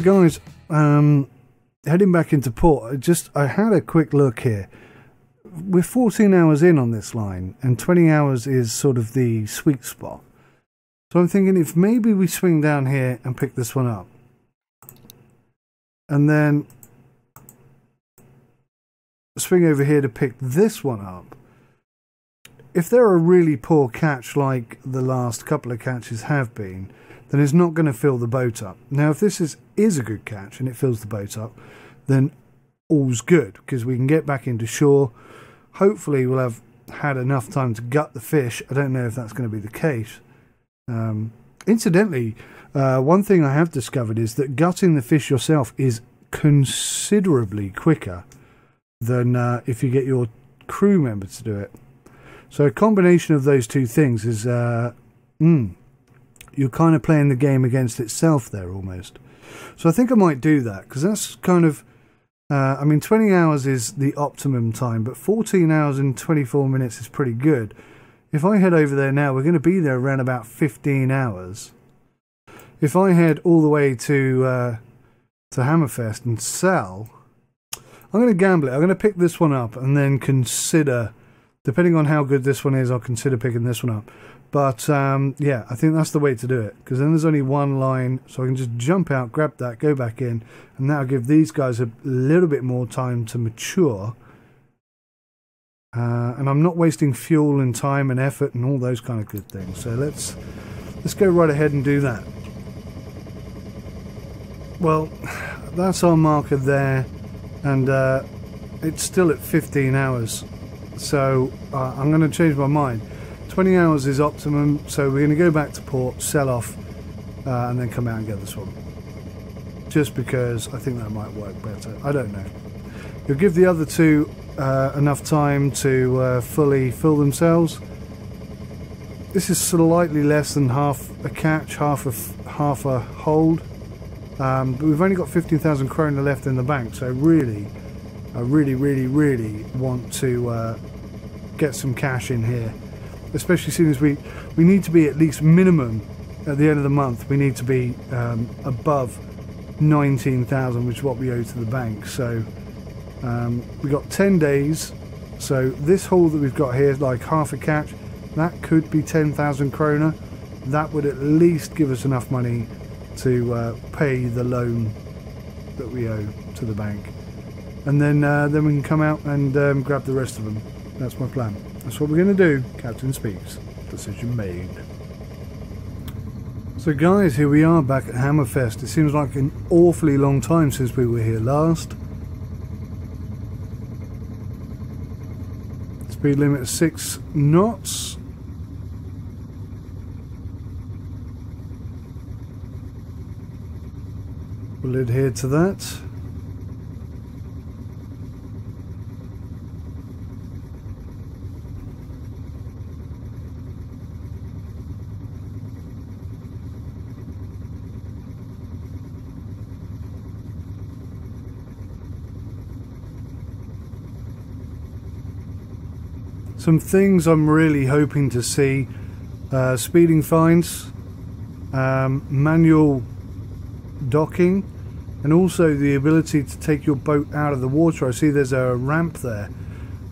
So, guys, um, heading back into port, I just I had a quick look here. We're 14 hours in on this line, and 20 hours is sort of the sweet spot. So I'm thinking if maybe we swing down here and pick this one up, and then swing over here to pick this one up. If they're a really poor catch like the last couple of catches have been, then it's not going to fill the boat up. Now, if this is, is a good catch and it fills the boat up, then all's good because we can get back into shore. Hopefully, we'll have had enough time to gut the fish. I don't know if that's going to be the case. Um, incidentally, uh, one thing I have discovered is that gutting the fish yourself is considerably quicker than uh, if you get your crew member to do it. So a combination of those two things is, uh, mm, you're kind of playing the game against itself there almost. So I think I might do that because that's kind of, uh, I mean, 20 hours is the optimum time, but 14 hours and 24 minutes is pretty good. If I head over there now, we're going to be there around about 15 hours. If I head all the way to uh, to Hammerfest and sell, I'm going to gamble it. I'm going to pick this one up and then consider, depending on how good this one is, I'll consider picking this one up. But um, yeah, I think that's the way to do it because then there's only one line, so I can just jump out, grab that, go back in, and that'll give these guys a little bit more time to mature. Uh, and I'm not wasting fuel and time and effort and all those kind of good things. So let's let's go right ahead and do that. Well, that's our marker there, and uh, it's still at 15 hours. So uh, I'm going to change my mind. 20 hours is optimum, so we're going to go back to port, sell off, uh, and then come out and get this one. Just because I think that might work better. I don't know. You'll give the other two uh, enough time to uh, fully fill themselves. This is slightly less than half a catch, half a half a hold. Um, but we've only got 15,000 kroner left in the bank, so really, I really, really, really want to uh, get some cash in here. Especially soon as we, we need to be at least minimum at the end of the month, we need to be um, above 19,000, which is what we owe to the bank. So um, we got 10 days. So this haul that we've got here is like half a catch. That could be 10,000 kroner. That would at least give us enough money to uh, pay the loan that we owe to the bank, and then uh, then we can come out and um, grab the rest of them. That's my plan. That's what we're going to do. Captain speaks. Decision made. So guys, here we are back at Hammerfest. It seems like an awfully long time since we were here last. Speed limit 6 knots. We'll adhere to that. Some things I'm really hoping to see uh, speeding fines, um, manual docking and also the ability to take your boat out of the water. I see there's a ramp there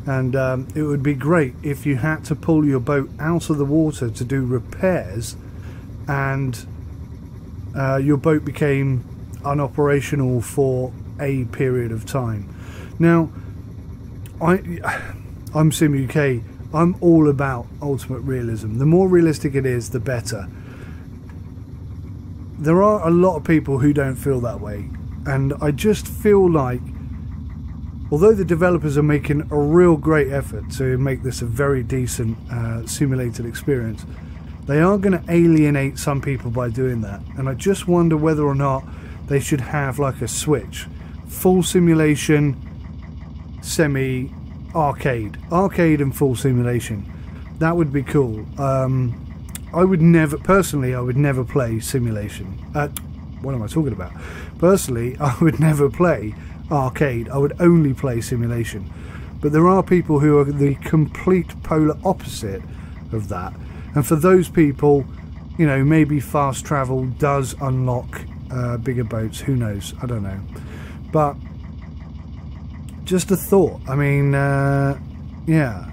and um, it would be great if you had to pull your boat out of the water to do repairs and uh, your boat became unoperational for a period of time. Now, I, I'm Sim UK. I'm all about ultimate realism. The more realistic it is, the better there are a lot of people who don't feel that way, and I just feel like, although the developers are making a real great effort to make this a very decent uh, simulated experience, they are going to alienate some people by doing that, and I just wonder whether or not they should have like a switch full simulation, semi arcade, arcade and full simulation. That would be cool. Um, I would never, personally, I would never play simulation. Uh, what am I talking about? Personally, I would never play arcade. I would only play simulation. But there are people who are the complete polar opposite of that. And for those people, you know, maybe fast travel does unlock uh, bigger boats. Who knows? I don't know. But just a thought. I mean, uh, yeah.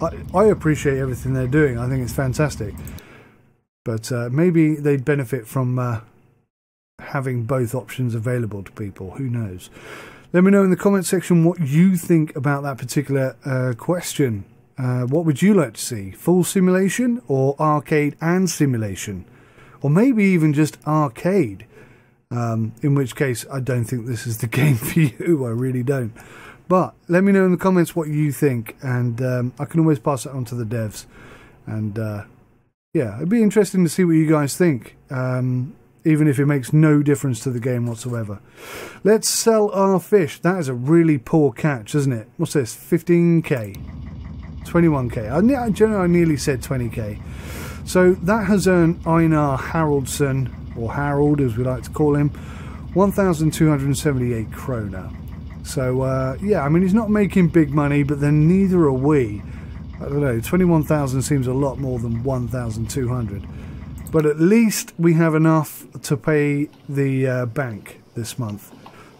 I, I appreciate everything they're doing. I think it's fantastic. But uh, maybe they'd benefit from uh, having both options available to people. Who knows? Let me know in the comment section what you think about that particular uh, question. Uh, what would you like to see? Full simulation or arcade and simulation? Or maybe even just arcade? Um, in which case, I don't think this is the game for you. I really don't. But let me know in the comments what you think, and um, I can always pass it on to the devs. And uh, yeah, it'd be interesting to see what you guys think. Um, even if it makes no difference to the game whatsoever. Let's sell our fish. That is a really poor catch, isn't it? What's this? 15k. 21k. I, I nearly said 20k. So that has earned Einar Haraldsson, or Harold as we like to call him, 1,278 krona. So uh, yeah, I mean he's not making big money, but then neither are we. I don't know, 21,000 seems a lot more than 1,200. But at least we have enough to pay the uh, bank this month.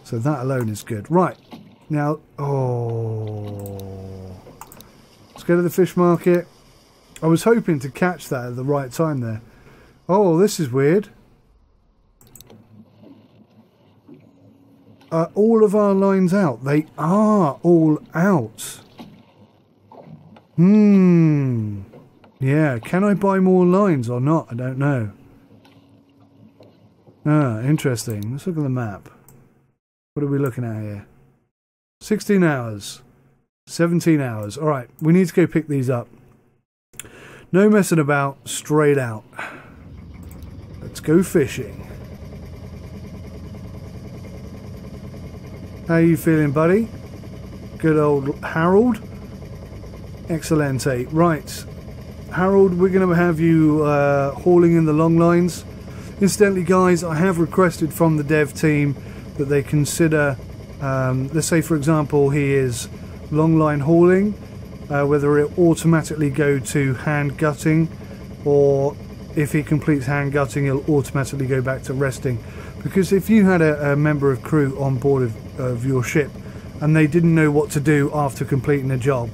So that alone is good. Right. Now, oh. Let's go to the fish market. I was hoping to catch that at the right time there. Oh, this is weird. Are all of our lines out? They are all out. Hmm. Yeah, can I buy more lines or not? I don't know. Ah, interesting. Let's look at the map. What are we looking at here? 16 hours. 17 hours. Alright, we need to go pick these up. No messing about, straight out. Let's go fishing. How you feeling, buddy? Good old Harold? Excellente. Right, Harold, we're going to have you uh, hauling in the long lines. Incidentally, guys, I have requested from the dev team that they consider, um, let's say, for example, he is long line hauling, uh, whether it automatically go to hand gutting or if he completes hand gutting, he'll automatically go back to resting. Because if you had a, a member of crew on board of, of your ship and they didn't know what to do after completing a job,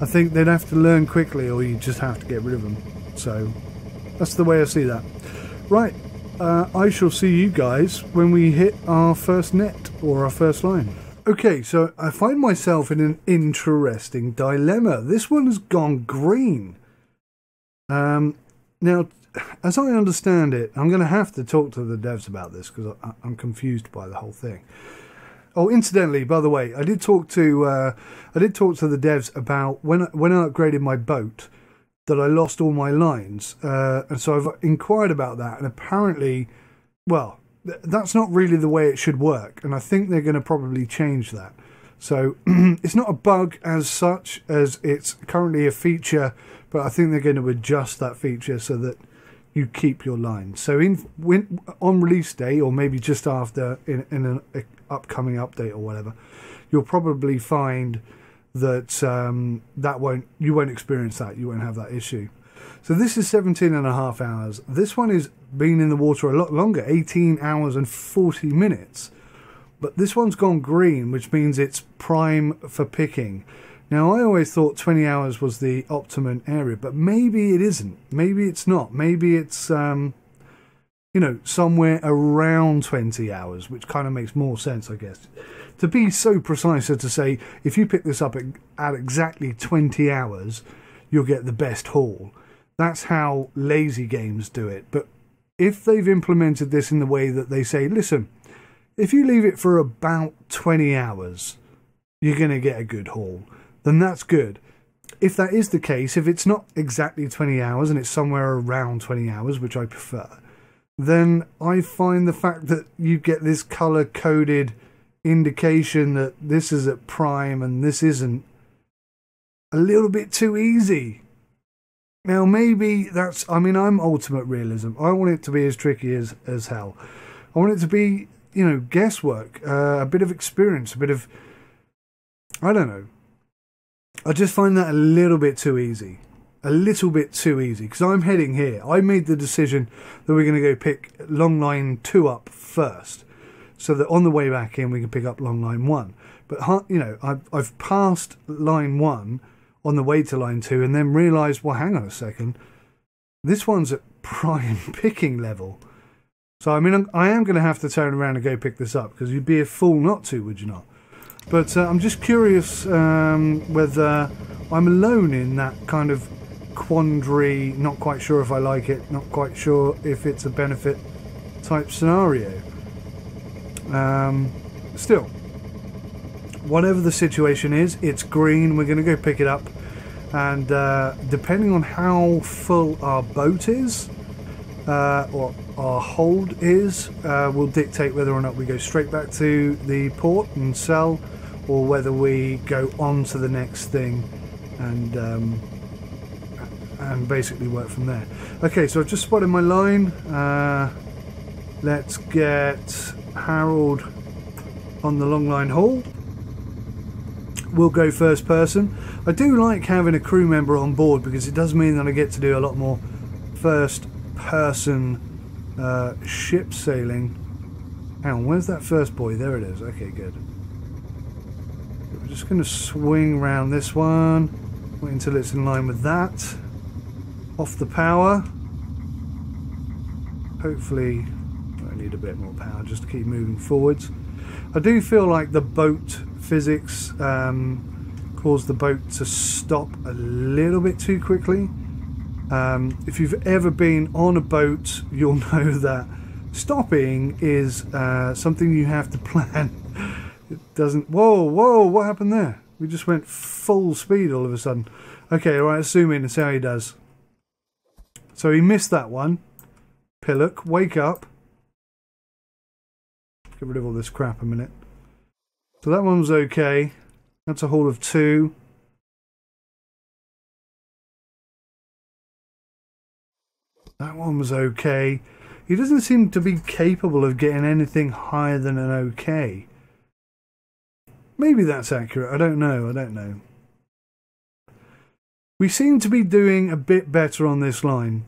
I think they'd have to learn quickly or you just have to get rid of them. So that's the way I see that. Right, uh, I shall see you guys when we hit our first net or our first line. Okay, so I find myself in an interesting dilemma. This one has gone green. Um, now, as I understand it, I'm going to have to talk to the devs about this because I'm confused by the whole thing. Oh, incidentally, by the way, I did talk to uh, I did talk to the devs about when when I upgraded my boat that I lost all my lines, uh, and so I've inquired about that, and apparently, well, th- that's not really the way it should work, and I think they're going to probably change that. So it's not a bug as such as it's currently a feature, but I think they're going to adjust that feature so that you keep your lines. So in when, on release day, or maybe just after in, in an upcoming update or whatever, you'll probably find that um, that won't you won't experience that. You won't have that issue. So this is 17 and a half hours. This one is been in the water a lot longer, 18 hours and 40 minutes. But this one's gone green, which means it's prime for picking. Now, I always thought 20 hours was the optimum area, but maybe it isn't. Maybe it's not. Maybe it's um, you know, somewhere around 20 hours, which kind of makes more sense, I guess. To be so precise as to say, if you pick this up at, at exactly 20 hours, you'll get the best haul. That's how lazy games do it. But if they've implemented this in the way that they say, listen, if you leave it for about 20 hours, you're going to get a good haul, then that's good. If that is the case, if it's not exactly 20 hours and it's somewhere around 20 hours, which I prefer, then I find the fact that you get this color coded indication that this is at prime and this isn't a little bit too easy. Now, maybe that's, I mean, I'm ultimate realism. I want it to be as tricky as, as hell. I want it to be, you know, guesswork, uh, a bit of experience, a bit of, I don't know. I just find that a little bit too easy. A little bit too easy because I'm heading here. I made the decision that we're going to go pick long line two up first, so that on the way back in we can pick up long line one. But you know, I've, I've passed line one on the way to line two, and then realised, well, hang on a second, this one's at prime picking level. So I mean, I am going to have to turn around and go pick this up because you'd be a fool not to, would you not? But uh, I'm just curious um, whether I'm alone in that kind of quandary, not quite sure if I like it, not quite sure if it's a benefit type scenario. Um, still, whatever the situation is, it's green. We're going to go pick it up. And uh, depending on how full our boat is, uh, or our hold is, uh, will dictate whether or not we go straight back to the port and sell, or whether we go on to the next thing and um, and basically work from there. Okay, so I've just spotted my line. Uh, let's get Harold on the long line haul. We'll go first person. I do like having a crew member on board because it does mean that I get to do a lot more first person uh, ship sailing. Hang on, where's that first buoy? There it is. Okay, good. We're just going to swing around this one. Wait until it's in line with that off the power. Hopefully, I need a bit more power just to keep moving forwards. I do feel like the boat physics um, caused the boat to stop a little bit too quickly. Um, if you've ever been on a boat, you'll know that stopping is uh, something you have to plan. It doesn't. Whoa, whoa! What happened there? We just went full speed all of a sudden. Okay, all right. Zoom in and see how he does. So he missed that one. Pillock, wake up. Get rid of all this crap a minute. So that one was okay. That's a haul of two. That one was okay. He doesn't seem to be capable of getting anything higher than an okay. Maybe that's accurate. I don't know. I don't know. We seem to be doing a bit better on this line.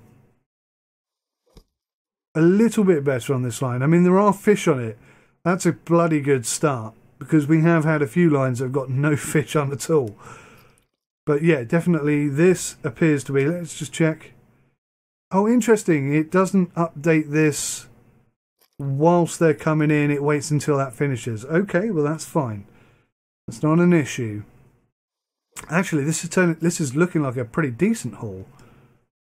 A little bit better on this line. I mean, there are fish on it. That's a bloody good start because we have had a few lines that have got no fish on at all. But yeah, definitely this appears to be. Let's just check. Oh, interesting. It doesn't update this whilst they're coming in. It waits until that finishes. Okay, well, that's fine. That's not an issue. Actually, this is turning, this is looking like a pretty decent haul.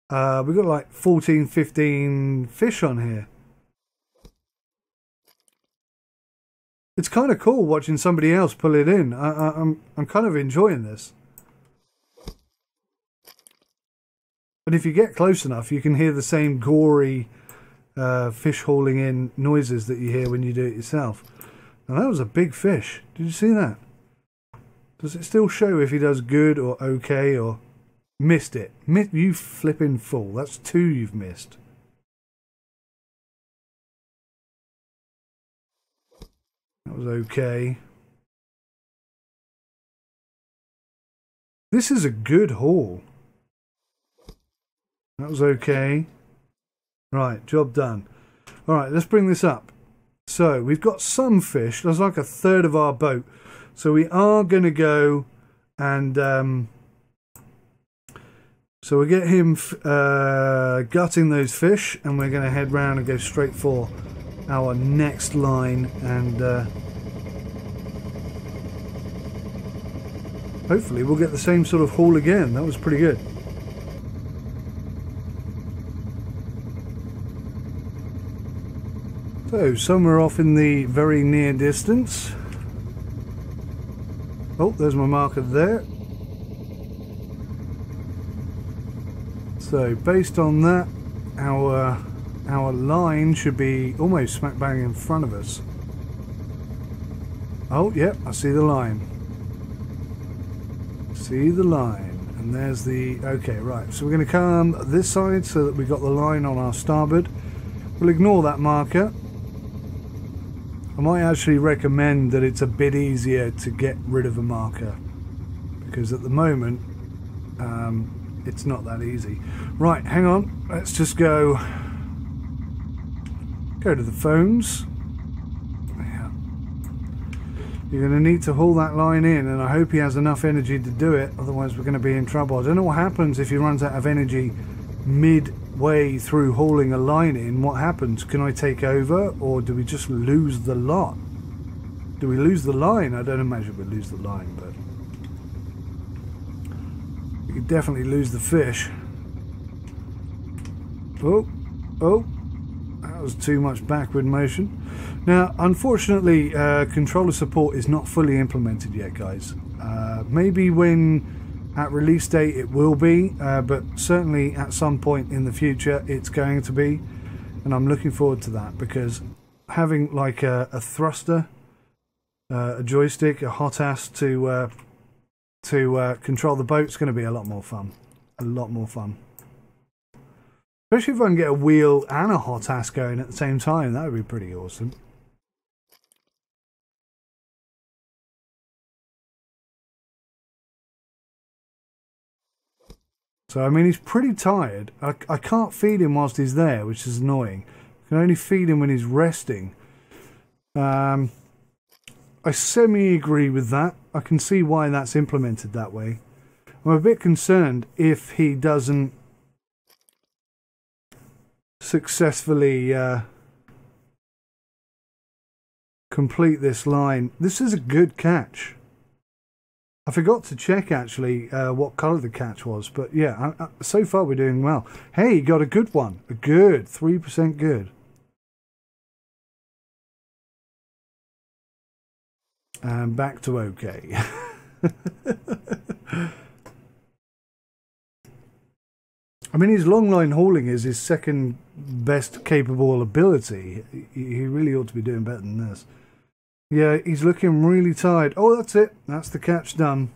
Uh, we've got like 14, 15 fish on here. It's kind of cool watching somebody else pull it in. I, I, I'm I'm kind of enjoying this. And if you get close enough, you can hear the same gory uh, fish hauling in noises that you hear when you do it yourself. Now that was a big fish. Did you see that? Does it still show if he does good or okay or missed it? you flipping fool. That's two you've missed. That was okay. This is a good haul. That was okay. Right, job done. Alright, let's bring this up. So, we've got some fish. That's like a third of our boat. So we are going to go and um, so we get him uh, gutting those fish, and we're going to head round and go straight for our next line, and uh, hopefully we'll get the same sort of haul again. That was pretty good. So somewhere off in the very near distance Oh, there's my marker there. So based on that, our our line should be almost smack bang in front of us. Oh, yep, I see the line. See the line. And there's the... Okay, right. So we're going to come this side so that we've got the line on our starboard. We'll ignore that marker I might actually recommend that it's a bit easier to get rid of a marker because at the moment um, it's not that easy. Right, hang on. Let's just go go to the phones. Yeah. You're going to need to haul that line in, and I hope he has enough energy to do it. Otherwise, we're going to be in trouble. I don't know what happens if he runs out of energy midway through hauling a line in. What happens? Can I take over, or do we just lose the lot? Do we lose the line? I don't imagine we lose the line, but we could definitely lose the fish. Oh, oh, that was too much backward motion. Now, unfortunately, uh, controller support is not fully implemented yet, guys. Uh, maybe when at release date it will be, uh, but certainly at some point in the future it's going to be. And I'm looking forward to that because having like a, a thruster, uh, a joystick, a HOTAS to uh, to uh, control the boat is going to be a lot more fun. A lot more fun. Especially if I can get a wheel and a HOTAS going at the same time, that would be pretty awesome. So, I mean, he's pretty tired. I, I can't feed him whilst he's there, which is annoying. I can only feed him when he's resting. Um, I semi agree with that. I can see why that's implemented that way. I'm a bit concerned if he doesn't successfully uh, complete this line. This is a good catch. I forgot to check actually uh, what colour the catch was, but yeah, I, I, so far we're doing well. Hey, you got a good one. A good, 3% good. And back to okay. I mean, his long line hauling is his second best capable ability. He really ought to be doing better than this. Yeah, he's looking really tired. Oh, that's it. That's the catch done.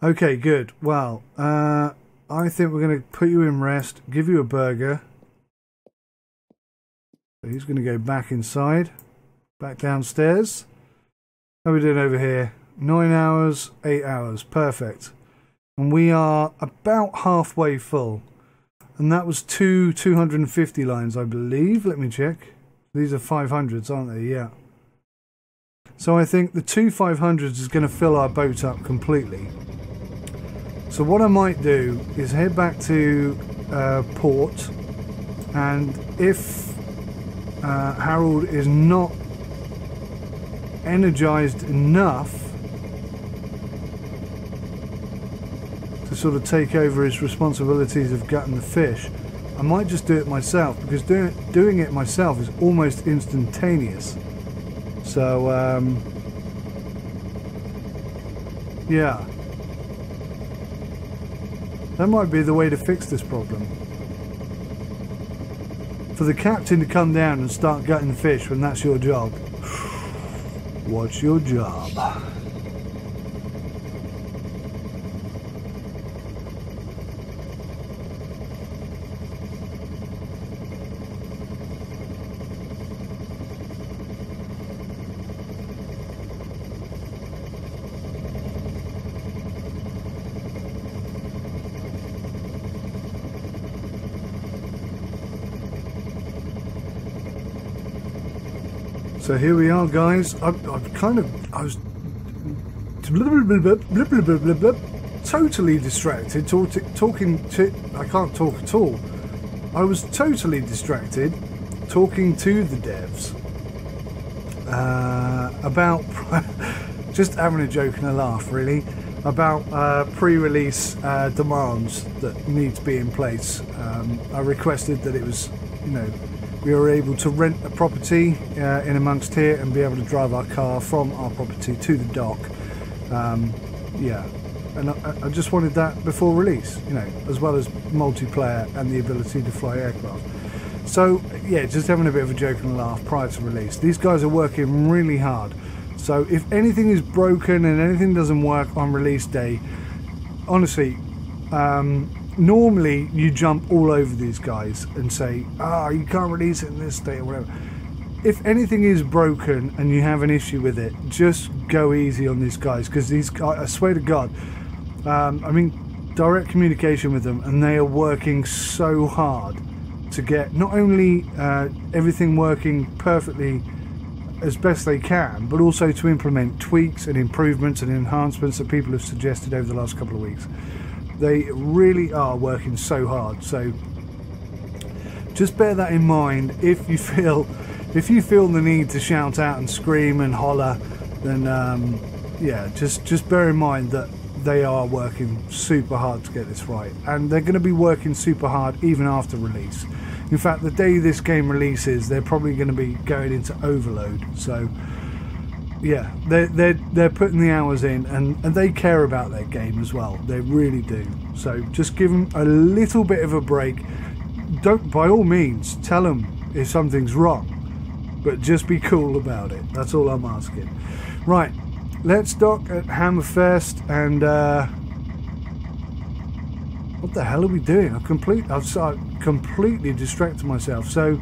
Okay, good. Well, uh, I think we're going to put you in rest, give you a burger. So he's going to go back inside, back downstairs. How are we doing over here? Nine hours, eight hours. Perfect. And we are about halfway full. And that was two 250 lines, I believe. Let me check. These are 500s, aren't they? Yeah. So I think the two 500s is going to fill our boat up completely. So what I might do is head back to uh, port and if uh, Harold is not energized enough to sort of take over his responsibilities of gutting the fish, I might just do it myself because it, doing it myself is almost instantaneous. So, um, yeah. That might be the way to fix this problem. For the captain to come down and start gutting fish when that's your job. What's your job? So here we are, guys. I'm, I'm kind of, I was totally distracted talking to, I can't talk at all. I was totally distracted talking to the devs uh, about, just having a joke and a laugh really, about uh, pre-release uh, demands that need to be in place. Um, I requested that it was, you know, we were able to rent a property uh, in amongst here and be able to drive our car from our property to the dock. Um, yeah, and I, I, just wanted that before release, you know, as well as multiplayer and the ability to fly aircraft. So yeah, just having a bit of a joke and a laugh prior to release. These guys are working really hard. So if anything is broken and anything doesn't work on release day, honestly, um, normally you jump all over these guys and say, ah, you can't release it in this state or whatever. If anything is broken and you have an issue with it, just go easy on these guys because these guys, I swear to God, um, I mean, direct communication with them, and they are working so hard to get not only uh, everything working perfectly as best they can, but also to implement tweaks and improvements and enhancements that people have suggested over the last couple of weeks. They really are working so hard. So just bear that in mind. If you feel if you feel the need to shout out and scream and holler, then um, yeah, just just bear in mind that they are working super hard to get this right, and they're going to be working super hard even after release. In fact, the day this game releases, they're probably going to be going into overload. So, yeah, they're they're they're putting the hours in, and and they care about their game as well. They really do. So just give them a little bit of a break. Don't, by all means, tell them if something's wrong, but just be cool about it. That's all I'm asking. Right, let's dock at Hammerfest and. Uh, what the hell are we doing? I complete, I've completely distracted myself. So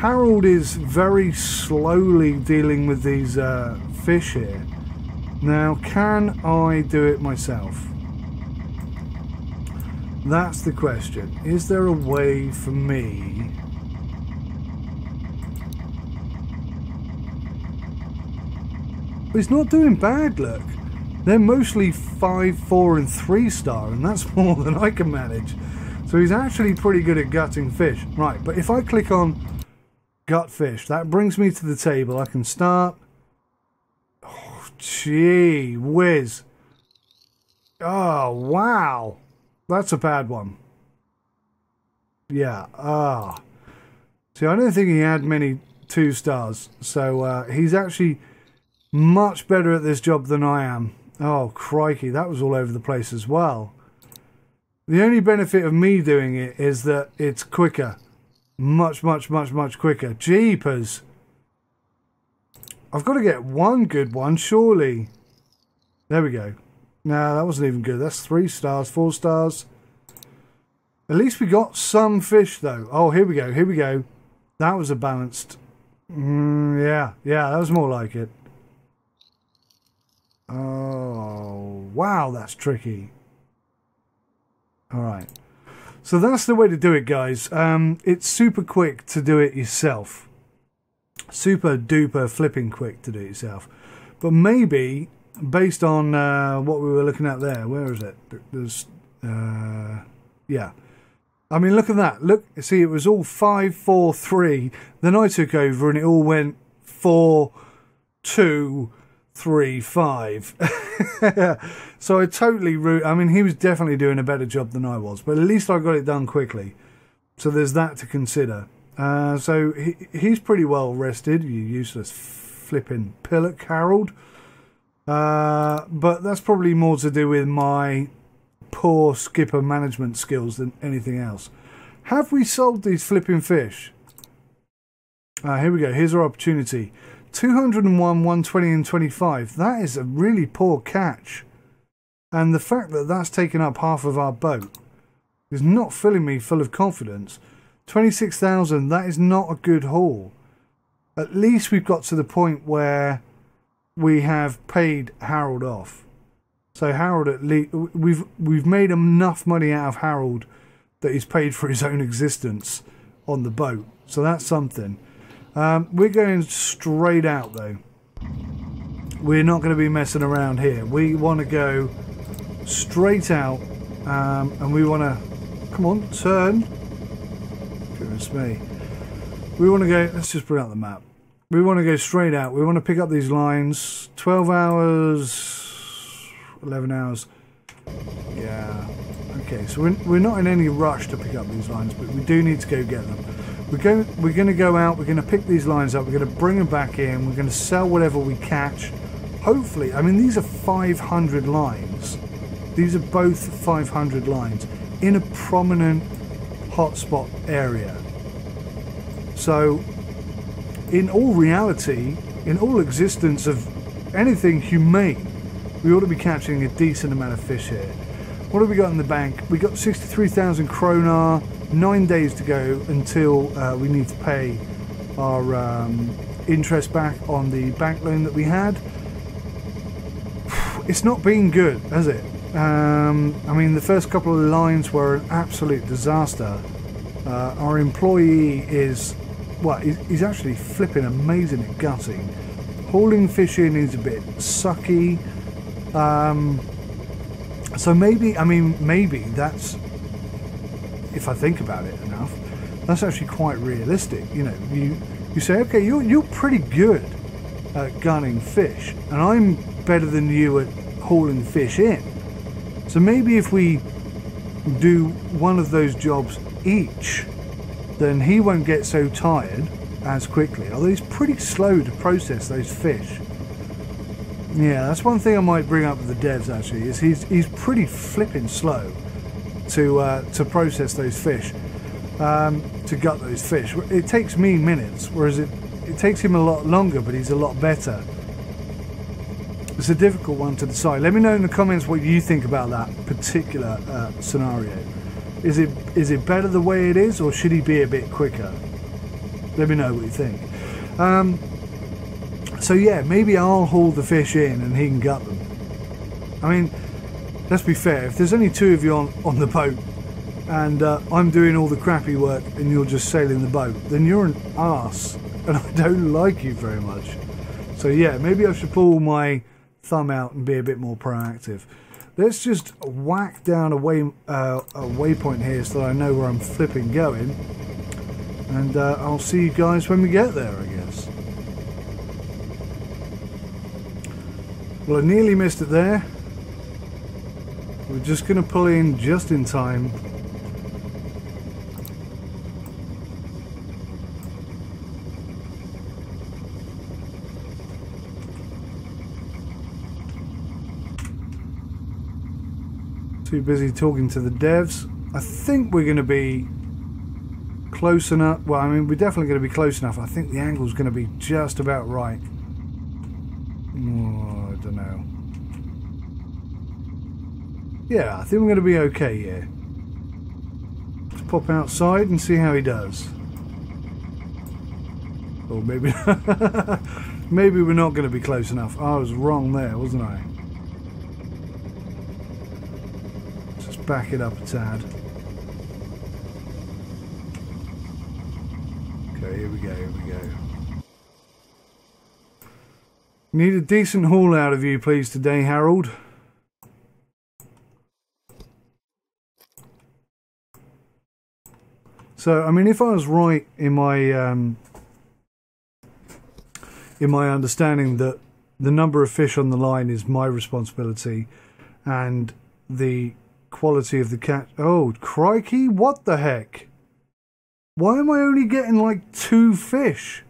Harold is very slowly dealing with these uh, fish here. Now, can I do it myself? That's the question. Is there a way for me He's not doing bad, look. They're mostly 5, 4 and 3 star and that's more than I can manage. So he's actually pretty good at gutting fish. Right, but if I click on gut fish, that brings me to the table. I can start. Oh, gee whiz. Oh, wow. That's a bad one. Yeah, ah. Oh. See, I don't think he had many two stars. So uh, he's actually much better at this job than I am. Oh, crikey, that was all over the place as well. The only benefit of me doing it is that it's quicker. Much, much, much, much quicker. Jeepers. I've got to get one good one, surely. There we go. No, that wasn't even good. That's three stars, four stars. At least we got some fish, though. Oh, here we go, here we go. That was a balanced... Mm, yeah, yeah, that was more like it. Oh, wow, that's tricky. All right. So that's the way to do it, guys. Um, it's super quick to do it yourself. Super duper flipping quick to do it yourself. But maybe, based on uh, what we were looking at there, where is it? There's, uh, yeah. I mean, look at that. Look, see, it was all five, four, three. Then I took over, and it all went four, two, three, five. so I totally root. I mean, he was definitely doing a better job than I was, but at least I got it done quickly. So there's that to consider. Uh, so he, he's pretty well rested. You useless flipping pillock, Harold. Uh, but that's probably more to do with my poor skipper management skills than anything else. Have we sold these flipping fish? Uh, here we go. Here's our opportunity. 201, 120 and 25. That is a really poor catch. And the fact that that's taken up half of our boat is not filling me full of confidence. 26,000, that is not a good haul. At least we've got to the point where we have paid Harold off. So Harold at least we've we've made enough money out of Harold that he's paid for his own existence on the boat. So that's something. Um, we're going straight out though. We're not going to be messing around here. We want to go straight out um, and we want to... Come on, turn. Goodness me. We want to go... Let's just bring out the map. We want to go straight out. We want to pick up these lines. 12 hours... 11 hours. Yeah. Okay, so we're, we're not in any rush to pick up these lines, but we do need to go get them. We're going, we're going to go out, we're going to pick these lines up, we're going to bring them back in, we're going to sell whatever we catch. Hopefully, I mean, these are 500 lines. These are both 500 lines in a prominent hotspot area. So, in all reality, in all existence of anything humane, we ought to be catching a decent amount of fish here. What have we got in the bank? We got 63,000 kroner, nine days to go until uh, we need to pay our um, interest back on the bank loan that we had. It's not been good, has it? Um, I mean, the first couple of lines were an absolute disaster. Uh, our employee is, well, he's actually flipping amazing at gutting. Hauling fish in is a bit sucky. Um, so maybe, I mean, maybe that's, if I think about it enough, that's actually quite realistic. You know, you you say, okay, you're you're pretty good at gunning fish, and I'm better than you at hauling fish in. So maybe if we do one of those jobs each, then he won't get so tired as quickly. Although he's pretty slow to process those fish. Yeah, that's one thing I might bring up with the devs actually, is he's he's pretty flipping slow to uh, to process those fish, um, to gut those fish. It takes me minutes, whereas it it takes him a lot longer, but he's a lot better. It's a difficult one to decide. Let me know in the comments what you think about that particular uh, scenario. Is it is it better the way it is, or should he be a bit quicker? Let me know what you think. Um, so yeah, maybe I'll haul the fish in and he can gut them. I mean, let's be fair. If there's only two of you on on the boat, and uh, I'm doing all the crappy work and you're just sailing the boat, then you're an ass, and I don't like you very much. So yeah, maybe I should pull my thumb out and be a bit more proactive. Let's just whack down a, way, uh, a waypoint here so that I know where I'm flipping going. And uh, I'll see you guys when we get there, I guess. Well, I nearly missed it there. We're just going to pull in just in time Too busy talking to the devs. I think we're going to be close enough. Well, I mean, we're definitely going to be close enough. I think the angle's going to be just about right. Oh, I don't know. Yeah, I think we're going to be okay here. Let's pop outside and see how he does. Or maybe, maybe we're not going to be close enough. I was wrong there, wasn't I? Just back it up a tad. Okay, here we go, here we go. Need a decent haul out of you, please, today, Harold. So, I mean, if I was right in my um, in my understanding that the number of fish on the line is my responsibility, and the quality of the cat. Oh, crikey, what the heck? Why am I only getting like two fish?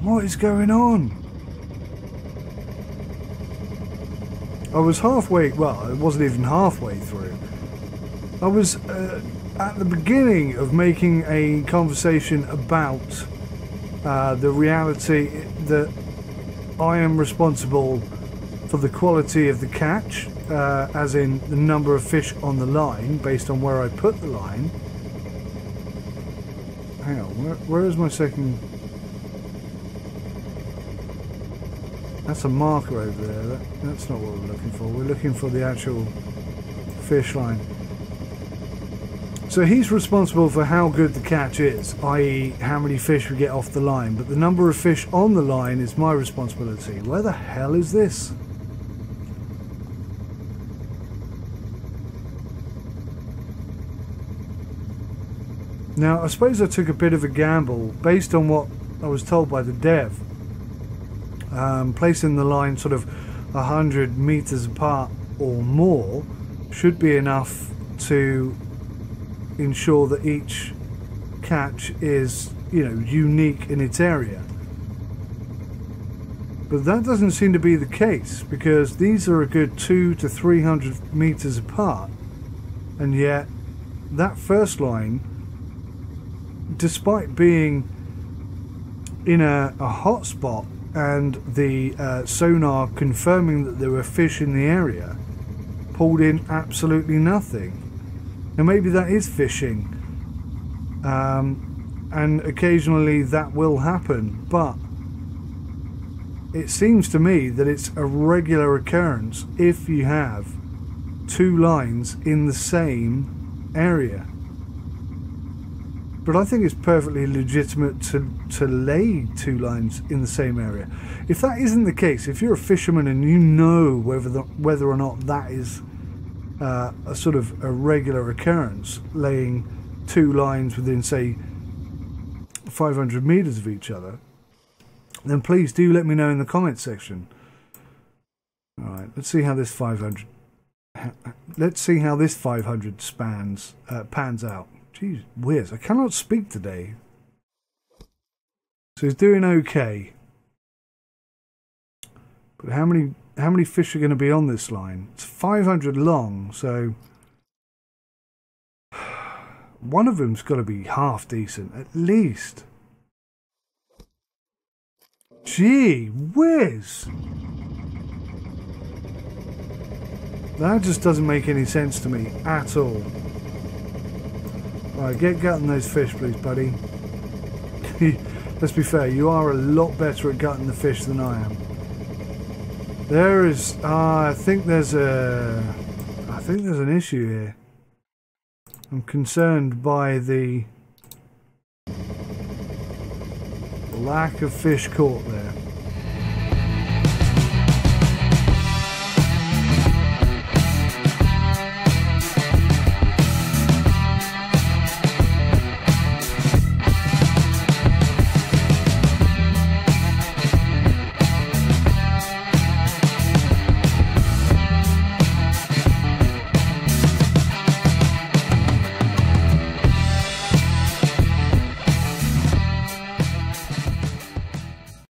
What is going on? I was halfway, well, it wasn't even halfway through. I was uh, at the beginning of making a conversation about uh, the reality that I am responsible for the quality of the catch uh, as in the number of fish on the line based on where I put the line. Hang on, where, where is my second? That's a marker over there. That, that's not what we're looking for. We're looking for the actual fish line. So he's responsible for how good the catch is, i.e. how many fish we get off the line, but the number of fish on the line is my responsibility. Where the hell is this? Now, I suppose I took a bit of a gamble based on what I was told by the dev. Um, placing the line sort of 100 meters apart or more should be enough to ensure that each catch is, you know, unique in its area. But that doesn't seem to be the case because these are a good two to 300 meters apart. And yet, that first line despite being in a, a hot spot and the uh, sonar confirming that there were fish in the area, pulled in absolutely nothing. Now maybe that is fishing, um, and occasionally that will happen, but it seems to me that it's a regular occurrence if you have two lines in the same area. But I think it's perfectly legitimate to, to lay two lines in the same area. If that isn't the case, if you're a fisherman and you know whether the, whether or not that is uh, a sort of a regular occurrence, laying two lines within, say, 500 meters of each other, then please do let me know in the comments section. All right, let's see how this 500. Let's see how this 500 spans uh, pans out. Jeez, whiz! I cannot speak today. So he's doing okay. But how many how many fish are going to be on this line? It's 500 long, so one of them's got to be half decent, at least. Gee whiz! That just doesn't make any sense to me at all. Right, get gutting those fish, please, buddy. Let's be fair, you are a lot better at gutting the fish than I am. There is, uh, I think there's a, I think there's an issue here. I'm concerned by the lack of fish caught there.